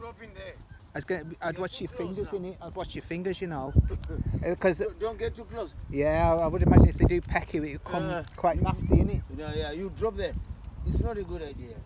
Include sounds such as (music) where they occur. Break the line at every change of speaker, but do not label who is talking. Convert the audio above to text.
there.
I was gonna, I'd watch your fingers in it. I'd watch your fingers, you know, (laughs) uh, because
Don't- Don't get too close.
yeah, I would imagine if they do peck you, it would come
Uh,
quite nasty, innit?
Yeah, yeah, you drop there. It's not a good idea.